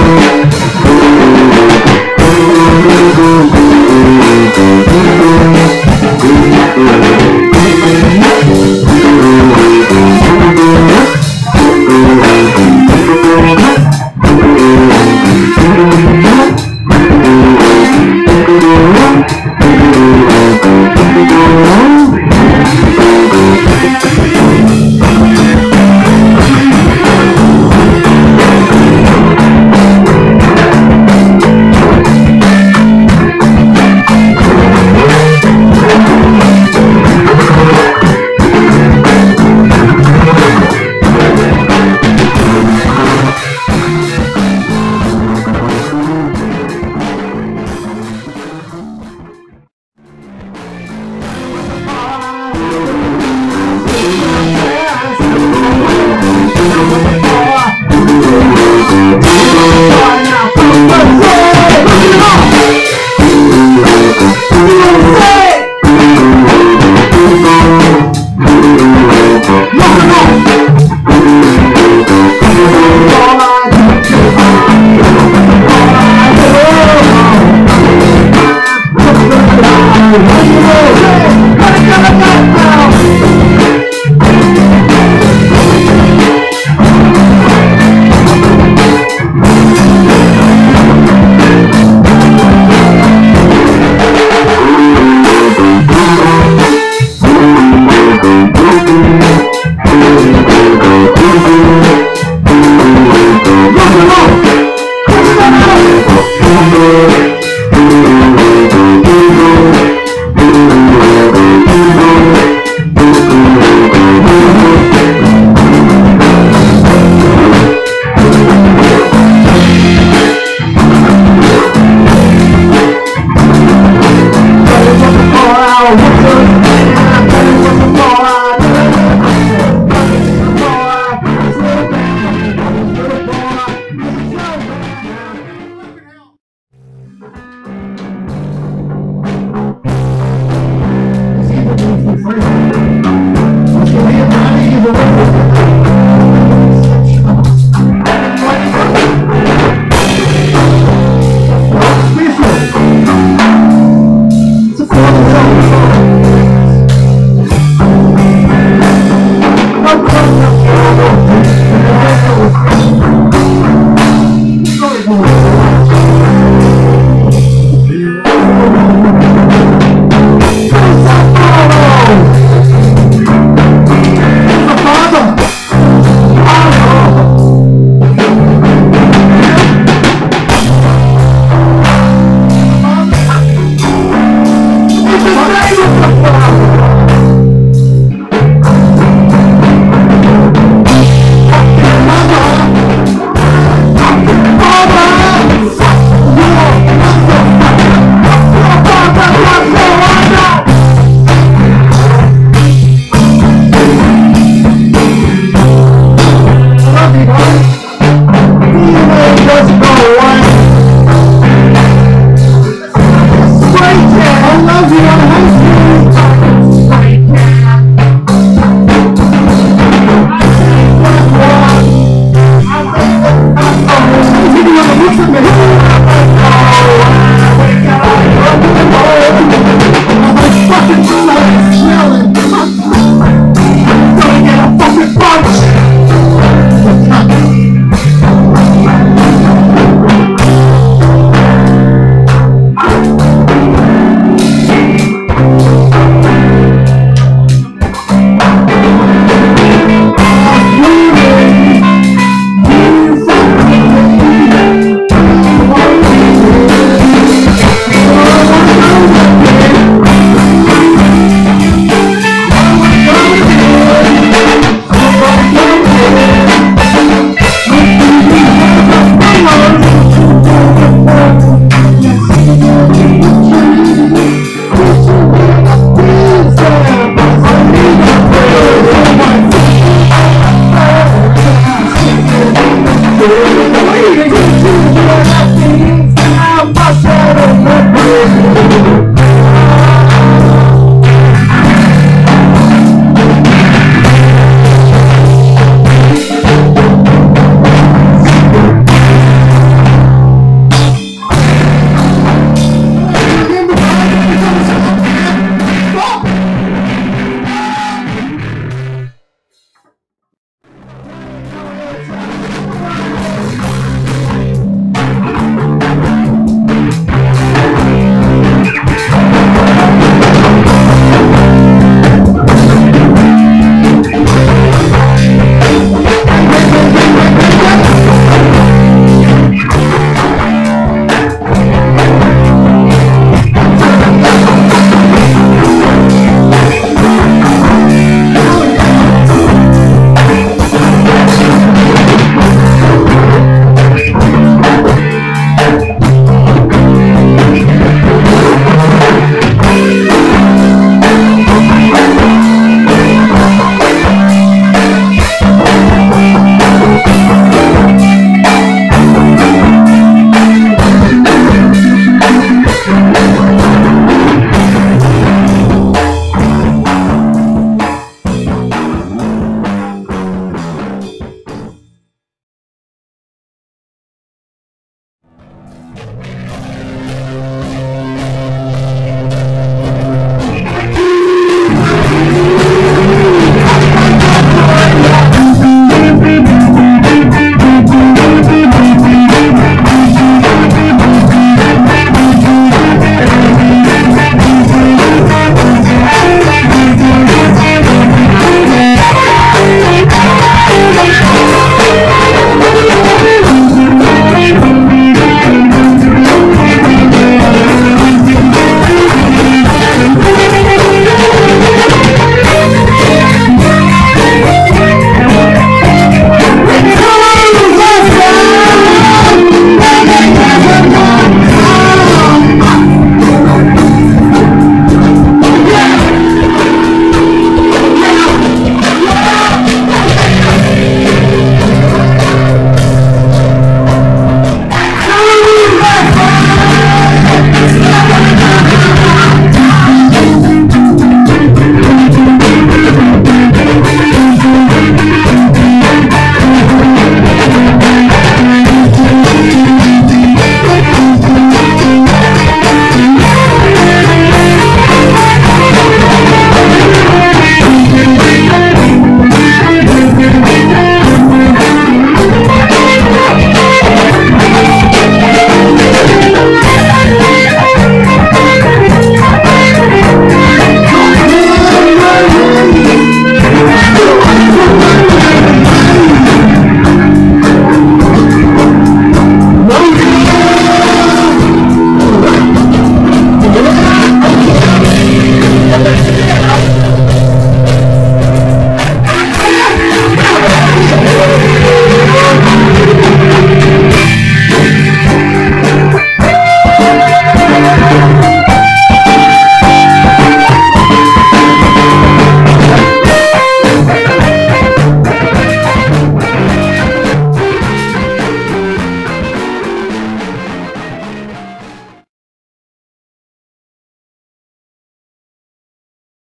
Thank you. What's up? do you. want to